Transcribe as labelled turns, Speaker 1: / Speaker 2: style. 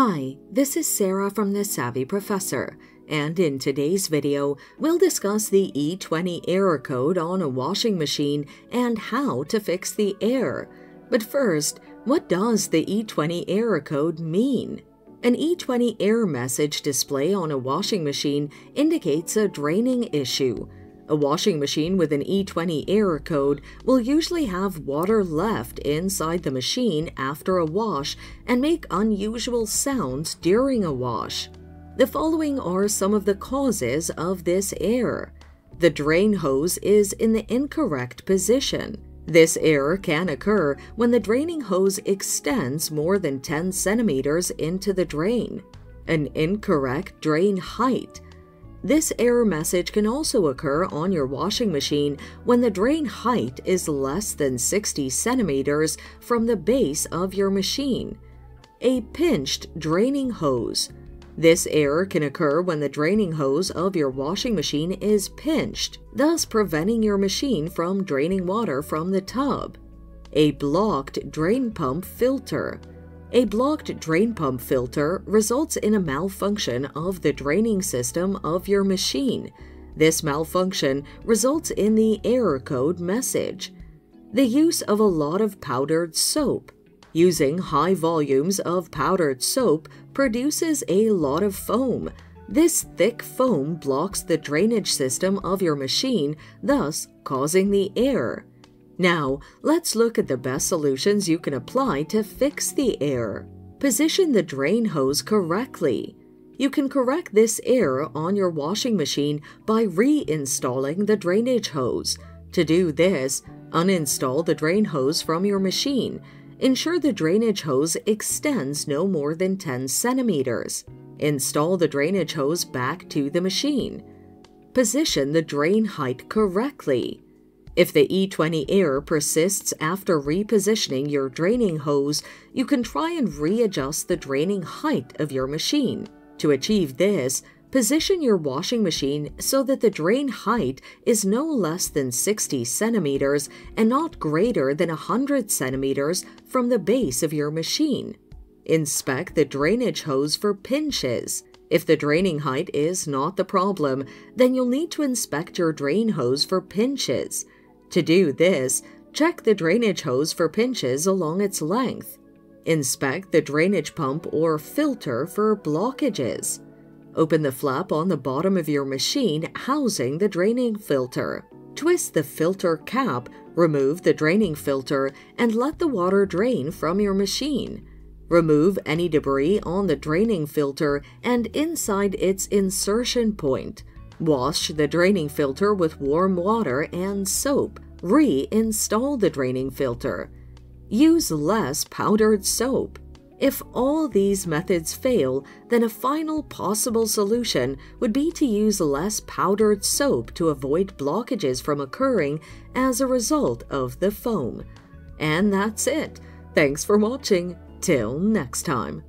Speaker 1: Hi, this is Sarah from The Savvy Professor, and in today's video, we'll discuss the E20 error code on a washing machine and how to fix the error. But first, what does the E20 error code mean? An E20 error message display on a washing machine indicates a draining issue. A washing machine with an E20 error code will usually have water left inside the machine after a wash and make unusual sounds during a wash. The following are some of the causes of this error. The drain hose is in the incorrect position. This error can occur when the draining hose extends more than 10 centimeters into the drain. An incorrect drain height. This error message can also occur on your washing machine when the drain height is less than 60 centimeters from the base of your machine. A pinched draining hose. This error can occur when the draining hose of your washing machine is pinched, thus preventing your machine from draining water from the tub. A blocked drain pump filter. A blocked drain pump filter results in a malfunction of the draining system of your machine. This malfunction results in the error code message. The use of a lot of powdered soap. Using high volumes of powdered soap produces a lot of foam. This thick foam blocks the drainage system of your machine, thus causing the error. Now, let's look at the best solutions you can apply to fix the error. Position the drain hose correctly. You can correct this error on your washing machine by reinstalling the drainage hose. To do this, uninstall the drain hose from your machine. Ensure the drainage hose extends no more than 10 centimeters. Install the drainage hose back to the machine. Position the drain height correctly. If the E20 error persists after repositioning your draining hose, you can try and readjust the draining height of your machine. To achieve this, position your washing machine so that the drain height is no less than 60 centimeters and not greater than 100 centimeters from the base of your machine. Inspect the drainage hose for pinches. If the draining height is not the problem, then you'll need to inspect your drain hose for pinches. To do this, check the drainage hose for pinches along its length. Inspect the drainage pump or filter for blockages. Open the flap on the bottom of your machine housing the draining filter. Twist the filter cap, remove the draining filter, and let the water drain from your machine. Remove any debris on the draining filter and inside its insertion point. Wash the draining filter with warm water and soap. Reinstall the draining filter. Use less powdered soap. If all these methods fail, then a final possible solution would be to use less powdered soap to avoid blockages from occurring as a result of the foam. And that's it. Thanks for watching. Till next time.